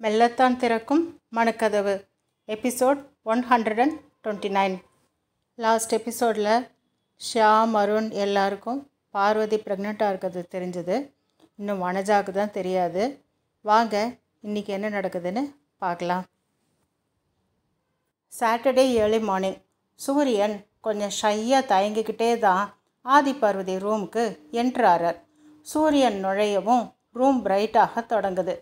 மெல்லத்தான் திறக்கும் மனக்கதவு. Episode one hundred and twenty nine. Last எபிசோடில் ஷியாம் அருண் எல்லாருக்கும் பார்வதி ப்ரெக்னெண்ட்டாக இருக்கிறது தெரிஞ்சது. இன்னும் வனஜாவுக்கு தான் தெரியாது. வாங்க இன்றைக்கி என்ன நடக்குதுன்னு பார்க்கலாம். சாட்டர்டே ஏர்லி மார்னிங் சூரியன் கொஞ்சம் ஷையாக தயங்கிக்கிட்டே தான் ஆதி பார்வதி ரூமுக்கு என்ட்ராரர் சூரியன் நுழையவும் ரூம் பிரைட்டாக தொடங்குது.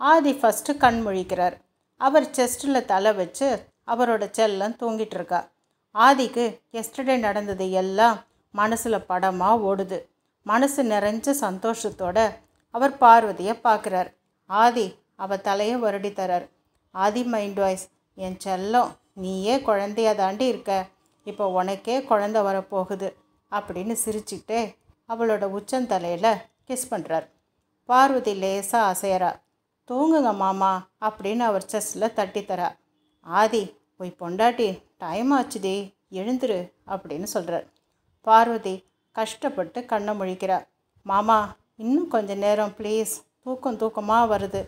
ஆதி ஃபஸ்ட்டு கண் முழிக்கிறார். அவர் செஸ்ட்டில் தலை வச்சு அவரோட செல்லம் தூங்கிட்டு இருக்கா. ஆதிக்கு எஸ்டர்டே நடந்தது எல்லாம் மனசில் படமாக ஓடுது. மனசு நிறைஞ்ச சந்தோஷத்தோட அவர் பார்வதியை பார்க்குறார். ஆதி அவ தலையை வருடி தரார். ஆதி மைண்ட் வாய்ஸ் என் செல்லம் நீயே குழந்தையா தாண்டி இருக்க. இப்போ உனக்கே குழந்த வரப்போகுது. அப்படின்னு சிரிச்சுக்கிட்டே அவளோட உச்சந்தலையில் கிஸ் பண்ணுறார் பார்வதி லேசாக அசையறா. தூங்குங்க மாமா அப்படின்னு அவர் செஸ்ஸில் தட்டித்தரா ஆதி போய் பொண்டாட்டி டைம் ஆச்சுதே எழுந்துரு அப்படின்னு சொல்கிறார் பார்வதி கஷ்டப்பட்டு கண்ணை முழிக்கிறா. மாமா இன்னும் கொஞ்சம் நேரம் ப்ளீஸ் தூக்கம் தூக்கமாக வருது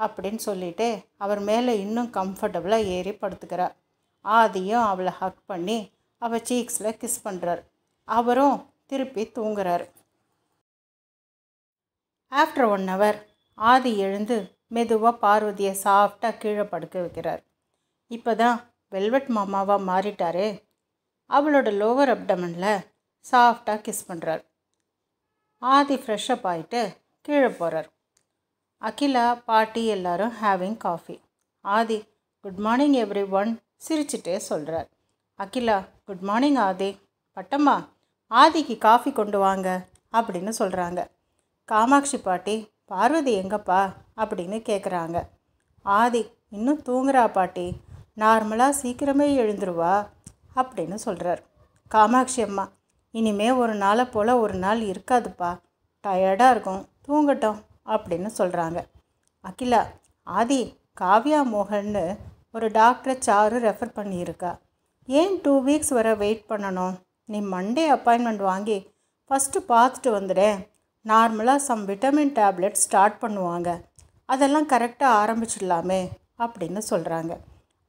அப்படின்னு சொல்லிட்டு அவர் மேலே இன்னும் கம்ஃபர்டபுளாக ஏறி படுத்துக்கிறா. ஆதியும் அவளை ஹக் பண்ணி அவள் சீக்ஸில் கிஸ் பண்ணுறார் அவரும் திருப்பி தூங்குறார். ஆஃப்டர் ஒன் ஹவர் ஆதி எழுந்து மெதுவாக பார்வதியை சாஃப்டாக கீழே படுக்க வைக்கிறார். இப்போ தான் வெல்வெட் மாமாவாக மாறிட்டாரே. அவளோட லோவர் அப்டமனில் சாஃப்டாக கிஸ் பண்ணுறார் ஆதி ஃப்ரெஷ்அப் ஆகிட்டு கீழே போகிறார் அகிலா பாட்டி எல்லாரும் having coffee Adhi good morning everyone சிரிச்சிட்டே சொல்கிறார் அகிலா குட் மார்னிங் ஆதி. பட்டம்மா ஆதிக்கு காஃபி கொண்டு வாங்க அப்படின்னு சொல்கிறாங்க காமாட்சி பாட்டி பார்வதி எங்கப்பா? அப்படின்னு கேட்குறாங்க ஆதி இன்னும் தூங்குறா பாட்டி. நார்மலாக சீக்கிரமே எழுந்துருவா அப்படின்னு சொல்கிறார் காமாட்சி அம்மா இனிமே ஒரு நாளை போல் ஒரு நாள் இருக்காதுப்பா. டயர்டாக இருக்கும் தூங்கட்டும் அப்படின்னு சொல்கிறாங்க அகிலா ஆதி காவ்யா மோகன்னு ஒரு டாக்டரை சாரு ரெஃபர் பண்ணியிருக்கா. ஏன் டூ வீக்ஸ் வர வெயிட் பண்ணணும்? நீ மண்டே அப்பாயின்மெண்ட் வாங்கி ஃபஸ்ட்டு பார்த்துட்டு வந்துடேன் நார்மலாக சம் விட்டமின் டேப்லெட் ஸ்டார்ட் பண்ணுவாங்க. அதெல்லாம் கரெக்டாக ஆரம்பிச்சிடலாமே அப்படின்னு சொல்கிறாங்க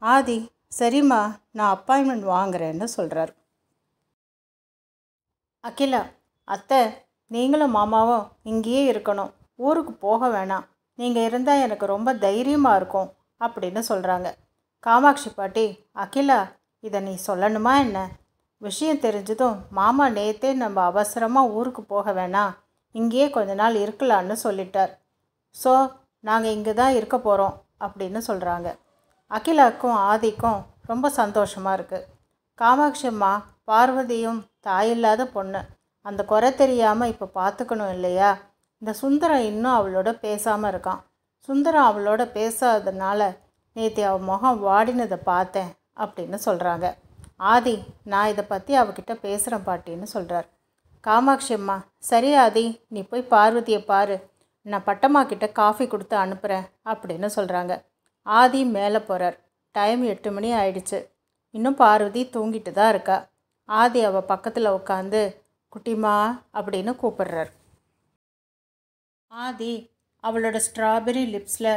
ஆதி சரிம்மா நான் அப்பாயின்மெண்ட் வாங்குறேன்னு சொல்கிறார் அகிலா அத்தை நீங்களும் மாமாவும் இங்கேயே இருக்கணும். ஊருக்கு போக வேணாம். நீங்கள் இருந்தால் எனக்கு ரொம்ப தைரியமாக இருக்கும் அப்படின்னு சொல்கிறாங்க காமாட்சி பாட்டி அகிலா இதை நீ சொல்லணுமா என்ன? விஷயம் தெரிஞ்சதும் மாமா நேத்தே நம்ம அவசரமாக ஊருக்கு போக வேணாம். இங்கேயே கொஞ்ச நாள் இருக்கலான்னு சொல்லிட்டார். ஸோ நாங்கள் இங்கே தான் இருக்க போகிறோம் அப்படின்னு சொல்கிறாங்க அகிலாக்கும் ஆதிக்கும் ரொம்ப சந்தோஷமாக இருக்குது காமாட்சி அம்மா பார்வதியும் தாயில்லாத பொண்ணு. அந்த குறை தெரியாமல் இப்போ பார்த்துக்கணும் இல்லையா? இந்த சுந்தரம் இன்னும் அவளோட பேசாமல் இருக்கான். சுந்தரம் அவளோட பேசாததுனால நேற்று அவள் முகம் வாடினதை பார்த்தேன் அப்படின்னு சொல்கிறாங்க ஆதி நான் இதை பற்றி அவகிட்ட பேசுகிறேன் பாட்டின்னு சொல்கிறார் காமாட்சி அம்மா சரி ஆதி நீ போய் பார்வதியை பாரு. நான் பட்டம்மா கிட்ட காஃபி கொடுத்து அனுப்புகிறேன் அப்படின்னு சொல்கிறாங்க ஆதி மேலே போகிறார் டைம் எட்டு மணி ஆயிடுச்சு. இன்னும் பார்வதி தூங்கிட்டு தான் இருக்கா. ஆதி அவள் பக்கத்தில் உட்காந்து குட்டிமா அப்படின்னு கூப்பிடுறார். ஆதி அவளோட ஸ்ட்ராபெரி லிப்ஸில்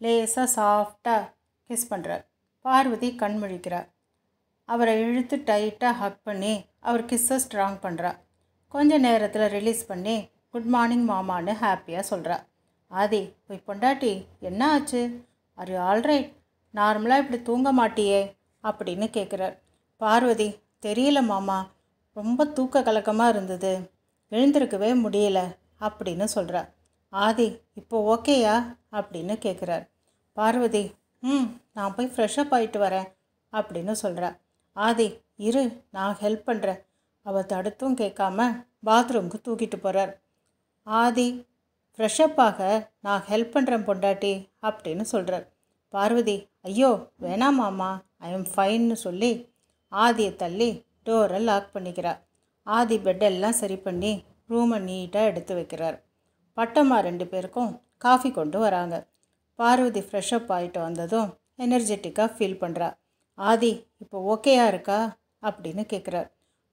லேசாக சாஃப்டாக கிஸ் பண்ணுறார் பார்வதி கண் முழிக்கிறார் அவரை இழுத்து டைட்டாக ஹக் பண்ணி அவர் கிஸ்ஸை ஸ்ட்ராங் பண்ணுறா கொஞ்ச நேரத்தில் ரிலீஸ் பண்ணி குட் மார்னிங் மாமான்னு ஹாப்பியாக சொல்கிறா ஆதி போய் பொண்டாட்டி என்ன ஆச்சு? ஆர் யூ ஆல்ரைட் நார்மலாக இப்படி தூங்க மாட்டியே? அப்படின்னு கேட்குறார் பார்வதி தெரியல மாமா. ரொம்ப தூக்க கலக்கமாக இருந்தது. எழுந்திருக்கவே முடியல அப்படின்னு சொல்கிறா ஆதி இப்போ ஓகேயா அப்படின்னு கேட்குறார் பார்வதி ம் நான் போய் ஃப்ரெஷ்ஷப் ஆகிட்டு வரேன் அப்படின்னு சொல்கிறா ஆதி இரு நான் ஹெல்ப் பண்ணுறேன் அவள் தடுத்தும் கேட்காம பாத்ரூம்க்கு தூக்கிட்டு போகிறார் ஆதி ஃப்ரெஷ்அப்பாக நான் ஹெல்ப் பண்ணுறேன் பொண்டாட்டி அப்படின்னு சொல்கிறார் பார்வதி ஐயோ வேணாம் மாமா ஐ எம் ஃபைன்னு சொல்லி ஆதியை தள்ளி டோரை லாக் பண்ணிக்கிறார் ஆதி பெட்டெல்லாம் சரி பண்ணி ரூமை நீட்டாக எடுத்து வைக்கிறார். பட்டம்மா ரெண்டு பேருக்கும் காஃபி கொண்டு வராங்க. பார்வதி ஃப்ரெஷ்அப் ஆகிட்டு வந்ததும் எனர்ஜெட்டிக்காக ஃபீல் பண்ணுறா ஆதி இப்போ ஓகேயா இருக்கா? அப்படின்னு கேட்குறார்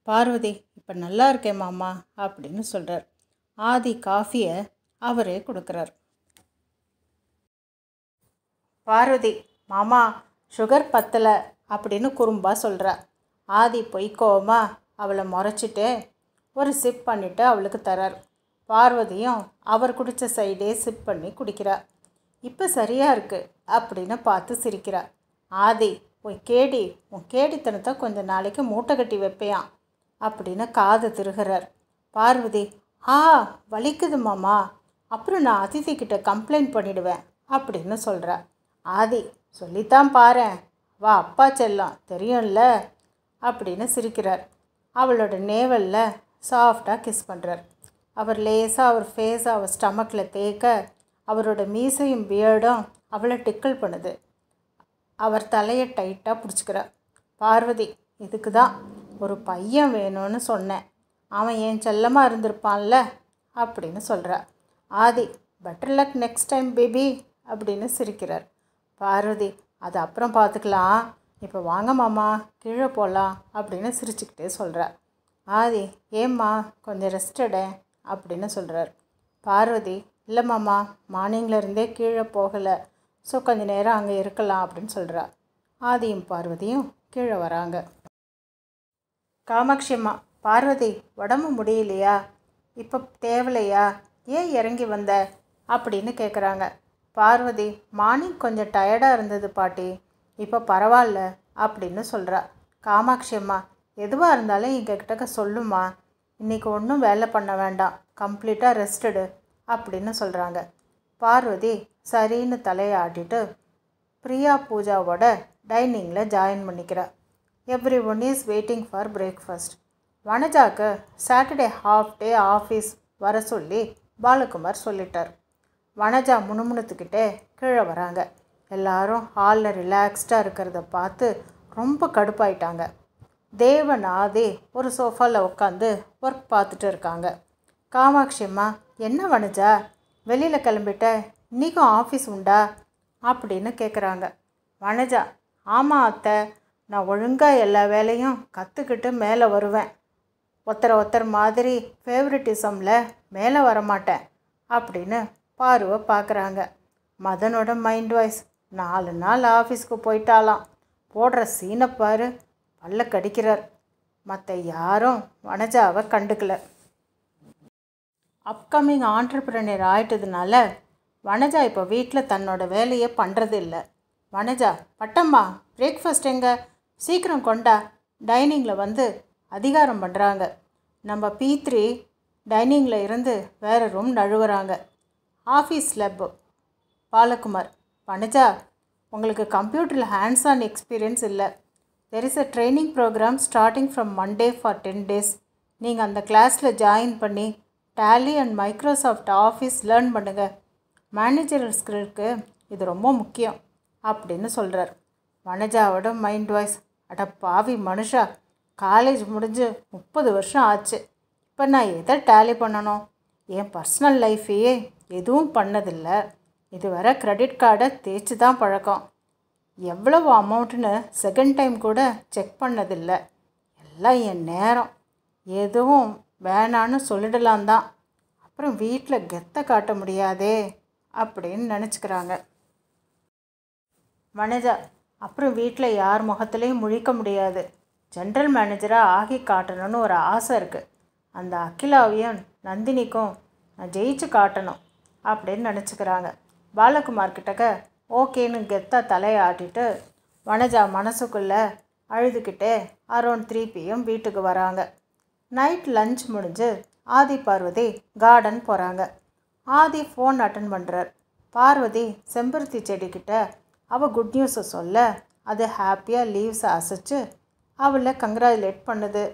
பார்வதி இப்போ நல்லா இருக்கேன் மாமா அப்படின்னு சொல்கிறார் ஆதி காஃபியை அவரே கொடுக்குறார். பார்வதி மாமா சுகர் பத்தலை அப்படின்னு குறும்பா சொல்கிறா ஆதி பொய்க்கோமா அவளை முறைச்சிட்டு ஒரு சிப் பண்ணிவிட்டு அவளுக்கு தரார். பார்வதியும் அவர் குடித்த சைடே சிப் பண்ணி குடிக்கிறா. இப்போ சரியாக இருக்குது அப்படின்னு பார்த்து சிரிக்கிறா. ஆதி உன் கேடி உன் கேடித்தனத்தை கொஞ்சம் நாளைக்கு மூட்டை கட்டி வைப்பையான் அப்படின்னு காது திருகிறார். பார்வதி ஆ வலிக்குது மாமா. அப்புறம் நான் அதிதி கிட்ட கம்ப்ளைண்ட் பண்ணிடுவேன் அப்படின்னு சொல்கிறா ஆதி சொல்லித்தான் பாரேன். வா அப்பா செல்லம். தெரியும்ல? அப்படின்னு சிரிக்கிறார். அவளோட நேவலில் சாஃப்டாக கிஸ் பண்ணுறார் அவர் லேசாக அவர் ஃபேஸ் அவர் ஸ்டமக்கில் தேக்க அவரோட மீசையும் பியர்டும் அவளை டிக்கிள் பண்ணுது. அவர் தலையை டைட்டாக பிடிச்சிக்கிறார். பார்வதி இதுக்கு தான் ஒரு பையன் வேணும்னு சொன்னேன். அவன் என் செல்லமாக இருந்திருப்பான்ல அப்படின்னு சொல்கிறா Adhi better luck next time baby அப்படின்னு சிரிக்கிறார். பார்வதி அது அப்புறம் பார்த்துக்கலாம் இப்போ வாங்க மாமா கீழே போகலாம் அப்படின்னு சிரிச்சுக்கிட்டே சொல்கிறார் ஆதி ஏம்மா கொஞ்சம் ரெஸ்ட் அப்படின்னு சொல்கிறார் பார்வதி இல்லை மாமா மார்னிங்கில் இருந்தே கீழே போகலை. ஸோ கொஞ்சம் நேரம் அங்கே இருக்கலாம் அப்படின்னு சொல்கிறா ஆதியும் பார்வதியும் கீழே வராங்க. காமாட்சி அம்மா பார்வதி உடம்பு முடியலையா? இப்போ தேவலையா? ஏன் இறங்கி வந்த? அப்படின்னு கேட்குறாங்க பார்வதி மார்னிங் கொஞ்சம் டயர்டாக இருந்தது பாட்டி. இப்போ பரவாயில்ல அப்படின்னு சொல்கிறா காமாட்சி அம்மா எதுவாக இருந்தாலும் எங்ககிட்ட சொல்லுமா இன்றைக்கி ஒன்றும் வேலை பண்ண வேண்டாம். கம்ப்ளீட்டாக ரெஸ்டடு அப்படின்னு சொல்கிறாங்க பார்வதி சரின்னு தலையாட்டிட்டு பிரியா பூஜாவோட டைனிங்கில் join பண்ணிக்கிறா. Everyone is waiting for breakfast வனஜாக்கு Saturday half day office வர சொல்லி பாலகுமார் சொல்லிட்டார். வனஜா முணுமுணுத்துக்கிட்டே கீழே வராங்க. எல்லாரும் ஹாலில் ரிலாக்ஸ்டாக இருக்கிறத பார்த்து ரொம்ப கடுப்பாயிட்டாங்க. தேவன் ஆதி ஒரு சோஃபாவில் உட்காந்து ஒர்க் பார்த்துட்டு இருக்காங்க. காமாட்சி அம்மா என்ன வனஜா? வெளியில் கிளம்பிட்ட? இன்றைக்கும் ஆஃபீஸ் உண்டா? அப்படின்னு கேட்குறாங்க வனஜா ஆமாம் அத்தை. நான் ஒழுங்காக எல்லா வேலையும் கற்றுக்கிட்டு மேலே வருவேன். ஒருத்தரை ஒருத்தர் மாதிரி ஃபேவரட்டிசமில் மேலே வரமாட்டேன் அப்படின்னு பார்வை பார்க்குறாங்க. மதனோட மைண்ட் வாய்ஸ் நாலு நாள் ஆஃபீஸ்க்கு போயிட்டாலாம் போடுற சீனை பாரு. பல்ல கடிக்கிறார். மற்ற யாரும் வனஜாவை கண்டுக்கல. அப்கமிங் ஆண்டர்பிரனர் ஆயிட்டதுனால வனஜா இப்போ வீட்டில் தன்னோட வேலையை பண்ணுறது இல்லை வனஜா பட்டம்மா பிரேக்ஃபாஸ்ட் எங்கே? சீக்கிரம் கொண்டா டைனிங்கில் வந்து அதிகாரம் பண்ணுறாங்க நம்ம பி த்ரீ டைனிங்கில் இருந்து வேறு ரூம் நழுவுறாங்க. ஆஃபீஸ் லெப் பாலகுமார் வனஜா உங்களுக்கு கம்ப்யூட்டரில் ஹேண்ட்ஸ் ஆன் எக்ஸ்பீரியன்ஸ் இல்லை. There is a training program starting from Monday for ten days நீங்கள் அந்த கிளாஸில் ஜாயின் பண்ணி daily and Microsoft office learn பண்ணுங்கள் மேனேஜரல் இது ரொம்ப முக்கியம் அப்படின்னு சொல்கிறார் வனஜாவோட மைண்ட் வாய்ஸ் அட பாவி மனுஷா காலேஜ் முடிஞ்சு முப்பது வருஷம் ஆச்சு. இப்போ நான் எதை டேலி பண்ணணும்? என் பர்சனல் லைஃபையே எதுவும் பண்ணதில்லை. இதுவரை க்ரெடிட் கார்டை தேய்ச்சி தான் பழக்கம். எவ்வளவு அமௌண்ட்டுன்னு செகண்ட் டைம் கூட செக் பண்ணதில்லை. எல்லாம் என் நேரம். எதுவும் வேணான்னு சொல்லிடலாம் தான். அப்புறம் வீட்டில் கெத்தை காட்ட முடியாதே அப்படின்னு நினச்சிக்கிறாங்க. மனிதா அப்புறம் வீட்டில் யார் முகத்துலேயும் முழிக்க முடியாது. ஜென்ரல் மேனேஜராக ஆகி காட்டணும்னு ஒரு ஆசை இருக்குது அந்த அகிலாவையும் நந்தினிக்கும் நான் ஜெயிச்சு காட்டணும் அப்படின்னு நினச்சிக்கிறாங்க. பாலகுமார் கிட்டக்க ஓகேன்னு கெத்தா தலையாட்டிட்டு வனஜா மனசுக்குள்ளே அழுதுகிட்டே அரௌண்ட் த்ரீ பிஎம் வீட்டுக்கு வராங்க. நைட் லஞ்ச் முடிஞ்சு ஆதி பார்வதி கார்டன் போகிறாங்க ஆதி ஃபோன் அட்டன் பண்ணுறார் பார்வதி செம்பருத்தி செடிக்கிட்ட அவள் குட் நியூஸை சொல்ல அது ஹாப்பியாக லீவ்ஸை அசைச்சு அவளை கங்க்ராச்சுலேட் பண்ணுது.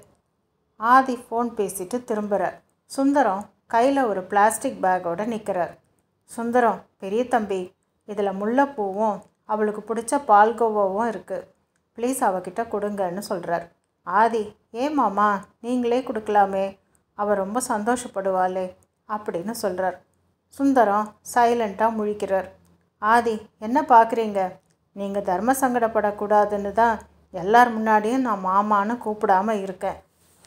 ஆதி ஃபோன் பேசிட்டு திரும்புகிறார் சுந்தரம் கையில் ஒரு பிளாஸ்டிக் பேக்கோடு நிற்கிறார் சுந்தரம் பெரிய தம்பி இதில் முல்லைப்பூவும் அவளுக்கு பிடிச்ச பால்கோவாவும் இருக்குது ப்ளீஸ் அவகிட்ட கொடுங்கன்னு சொல்கிறார் ஆதி ஏன் மாமா நீங்களே கொடுக்கலாமே. அவள் ரொம்ப சந்தோஷப்படுவாளே அப்படின்னு சொல்கிறார் சுந்தரம் சைலண்ட்டாக முழிக்கிறார். ஆதி என்ன பார்க்குறீங்க? நீங்கள் தர்ம சங்கடப்படக்கூடாதுன்னு தான் எல்லார் முன்னாடியும் நான் மாமான்னு கூப்பிடாம இருக்கேன்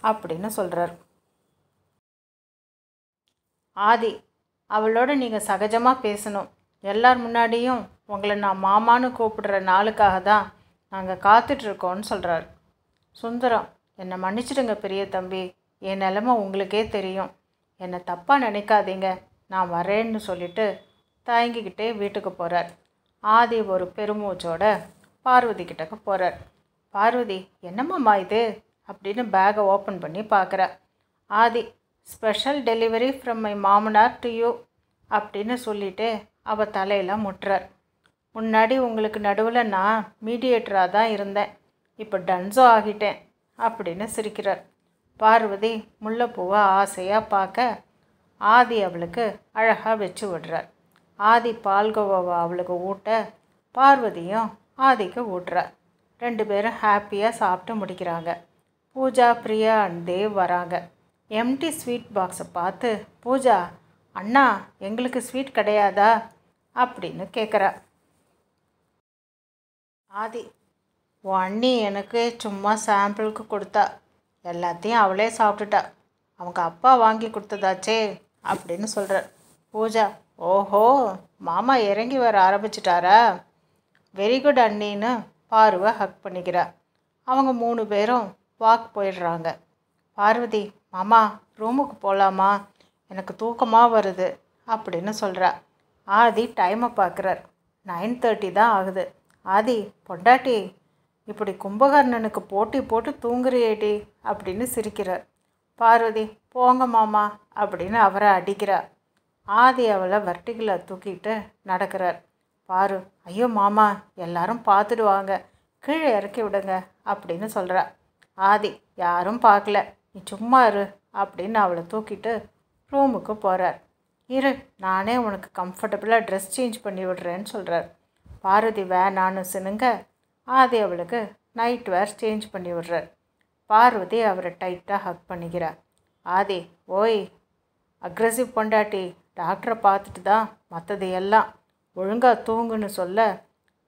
அப்படின்னு சொல்கிறார் ஆதி அவளோட நீங்கள் சகஜமாக பேசணும். எல்லார் முன்னாடியும் உங்களை நான் மாமான்னு கூப்பிடுற நாளுக்காக தான் நாங்கள் காத்துட்ருக்கோன்னு சொல்கிறார் சுந்தரம் என்னை மன்னிச்சிடுங்க பெரிய தம்பி. என் நிலமை உங்களுக்கே தெரியும். என்னை தப்பாக நினைக்காதீங்க. நான் வரேன்னு சொல்லிட்டு தயங்கிக்கிட்டே வீட்டுக்கு போகிறார் ஆதி ஒரு பெருமூச்சோட பார்வதி கிட்டக்க போகிறார் பார்வதி என்னம்மாம்மா இது? அப்படின்னு பேகை ஓப்பன் பண்ணி பார்க்குறா Adhi special delivery from my மாமனார் டு யூ அப்படின்னு சொல்லிட்டு அவள் தலையில் முட்டுறார். முன்னாடி உங்களுக்கு நடுவில் நான் மீடியேட்டராக தான் இருந்தேன். இப்போ டன்ஸோ ஆகிட்டேன் அப்படின்னு சிரிக்கிறார். பார்வதி முல்லைப்பூவை ஆசையாக பார்க்க ஆதி அவளுக்கு அழகாக வச்சு விடுறார். ஆதி பால்கோவாவை அவளுக்கு ஊட்ட பார்வதியும் ஆதிக்கு ஊட்டுறார் ரெண்டு பேரும் ஹாப்பியாக சாப்பிட்டு முடிக்கிறாங்க. பூஜா பிரியா அண்ட் தேவ் வராங்க. எம்டி ஸ்வீட் பாக்ஸை பார்த்து பூஜா அண்ணா எங்களுக்கு ஸ்வீட் கிடையாதா? அப்படின்னு கேட்குறா ஆதி உன் அண்ணி எனக்கு சும்மா சாம்பிளுக்கு கொடுத்தா எல்லாத்தையும் அவளே சாப்பிட்டுட்டா. அவங்க அப்பா வாங்கி கொடுத்ததாச்சே அப்படின்னு சொல்கிறார் பூஜா ஓஹோ மாமா இறங்கி வர ஆரம்பிச்சிட்டாரா? வெரி குட் அண்ணின்னு பார்வை ஹக் பண்ணிக்கிறா. அவங்க மூணு பேரும் வாக் போயிடுறாங்க. பார்வதி மாமா ரூமுக்கு போகலாமா எனக்கு தூக்கமாக வருது அப்படின்னு சொல்கிறா ஆதி டைமை பார்க்குறார் நைன் தேர்ட்டி தான் ஆகுது. ஆதி பொண்டாட்டி இப்படி கும்பகர்ணனுக்கு போட்டி போட்டு தூங்குறியேடி அப்படின்னு சிரிக்கிறார். பார்வதி போங்க மாமா அப்படின்னு அவரை அடிக்கிறார் ஆதி அவளை வர்ட்டிகளை தூக்கிட்டு நடக்கிறார். பாரு ஐயோ மாமா எல்லாரும் பார்த்துடுவாங்க. கீழே இறக்கி விடுங்க அப்படின்னு சொல்கிறா ஆதி யாரும் பார்க்கல. நீ சும்மா இரு அப்படின்னு அவளை தூக்கிட்டு ரூமுக்கு போகிறார் இரு நானே உனக்கு கம்ஃபர்டபுளாக ட்ரெஸ் சேஞ்ச் பண்ணி விடுறேன்னு சொல்கிறார் பார்வதி வேணான்னு சினுங்க. ஆதி அவளுக்கு நைட் வேர் சேஞ்ச் பண்ணி விடுறார். பார்வதி அவரை டைட்டாக ஹக் பண்ணிக்கிறார் ஆதி ஓய் அக்ரெசிவ் பொண்டாட்டி டாக்டரை பார்த்துட்டு தான் மற்றது எல்லாம் ஒழுங்காக தூங்குன்னு சொல்ல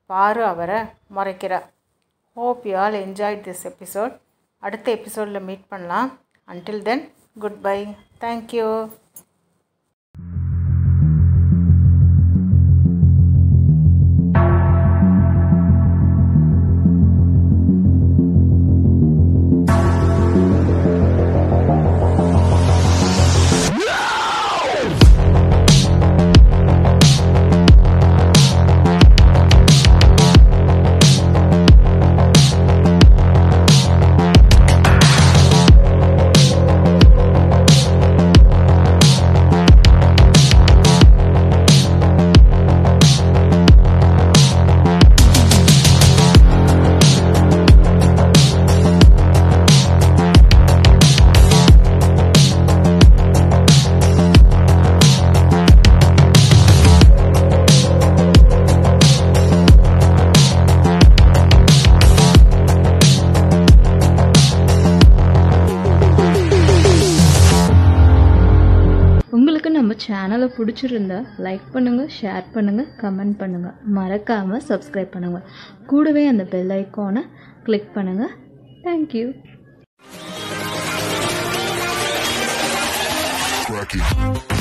பாரு அவரை முறைக்கிறா. Hope you all enjoy this episode அடுத்த எபிசோடில் மீட் பண்ணலாம். Until then good bye thank you சேனலை பிடிச்சிருந்தா லைக் பண்ணுங்கள் ஷேர் பண்ணுங்கள் கமெண்ட் பண்ணுங்கள் மறக்காமல் சப்ஸ்கிரைப் பண்ணுங்கள் கூடவே அந்த பெல் ஐக்கானை கிளிக் பண்ணுங்கள் தேங்க்யூ Rocky.